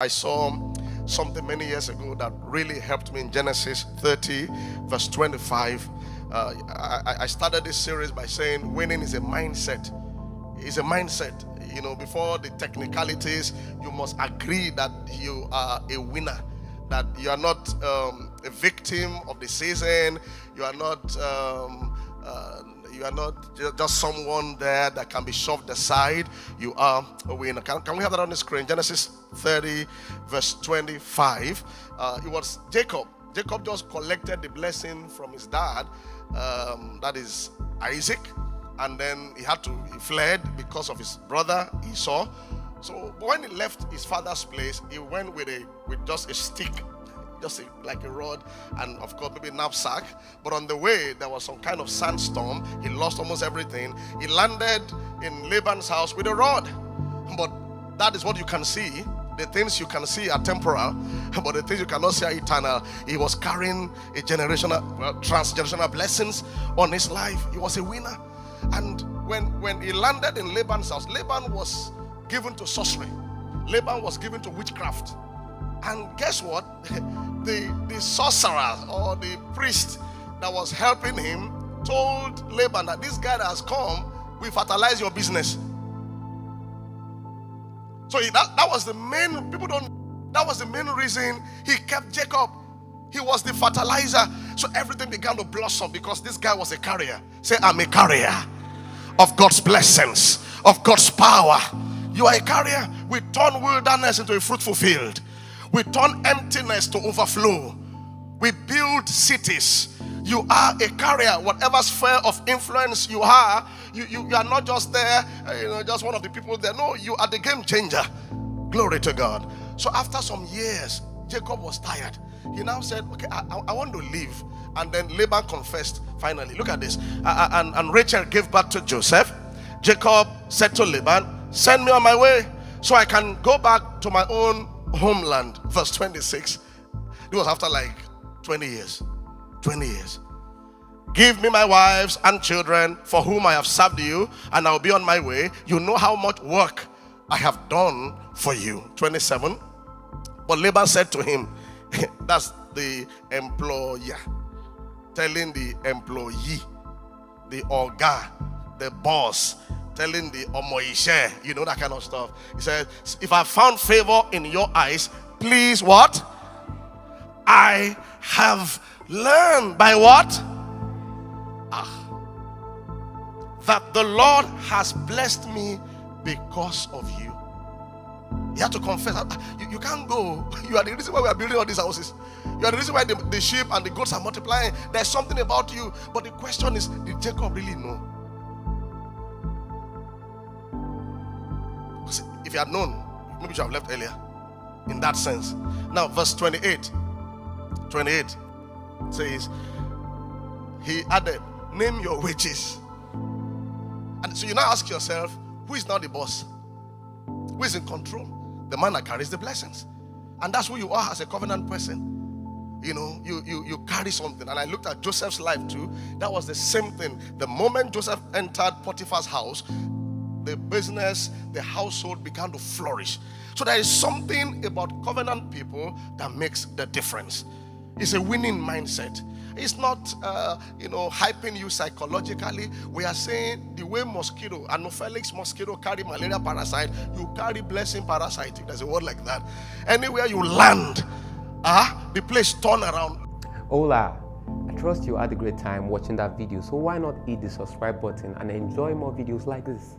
I saw something many years ago that really helped me in Genesis 30, verse 25. Uh, I, I started this series by saying winning is a mindset. It's a mindset. You know, before the technicalities, you must agree that you are a winner, that you are not um, a victim of the season, you are not. Um, uh, you are not just someone there that can be shoved aside. You are a winner. Can, can we have that on the screen? Genesis 30, verse 25. Uh, it was Jacob. Jacob just collected the blessing from his dad, um, that is Isaac, and then he had to, he fled because of his brother Esau. So when he left his father's place, he went with a with just a stick just a, like a rod and of course maybe knapsack. But on the way there was some kind of sandstorm. He lost almost everything. He landed in laban's house with a rod. But that is what you can see. The things you can see are temporal but the things you cannot see are eternal. He was carrying a generational well, transgenerational blessings on his life. He was a winner. And when when he landed in laban's house laban was given to sorcery. Laban was given to witchcraft and guess what? The, the sorcerer or the priest that was helping him told Laban that this guy that has come will fertilize your business. So that, that was the main, people don't, that was the main reason he kept Jacob. He was the fertilizer. So everything began to blossom because this guy was a carrier. Say, I'm a carrier of God's blessings, of God's power. You are a carrier. We turn wilderness into a fruitful field. We turn emptiness to overflow. We build cities. You are a carrier, whatever sphere of influence you are. You, you, you are not just there, uh, you know, just one of the people there. No, you are the game changer. Glory to God. So after some years, Jacob was tired. He now said, Okay, I, I want to leave. And then Laban confessed finally. Look at this. And, and Rachel gave back to Joseph. Jacob said to Laban, Send me on my way so I can go back to my own homeland. Verse 26. It was after like 20 years. 20 years. Give me my wives and children for whom I have served you, and I'll be on my way. You know how much work I have done for you. 27. But Laban said to him, That's the employer telling the employee, the orga, the boss, telling the omoishe, you know, that kind of stuff. He said, If I found favor in your eyes, please what? I have learned by what? Ah, that the Lord has blessed me because of you. You have to confess. Ah, you, you can't go. You are the reason why we are building all these houses. You are the reason why the, the sheep and the goats are multiplying. There's something about you. But the question is, did Jacob really know? If you had known, maybe you should have left earlier. In that sense. Now, verse 28. 28 says, He added, Name your wages. And so you now ask yourself, who is now the boss? Who is in control? The man that carries the blessings. And that's who you are as a covenant person. You know, you, you, you carry something. And I looked at Joseph's life too. That was the same thing. The moment Joseph entered Potiphar's house, the business, the household began to flourish. So there is something about covenant people that makes the difference. It's a winning mindset. It's not, uh, you know, hyping you psychologically. We are saying the way mosquito, Anopheles mosquito carry malaria parasite, you carry blessing parasite. There's a word like that. Anywhere you land, ah, uh, the place turn around. Hola. I trust you had a great time watching that video, so why not hit the subscribe button and enjoy more videos like this?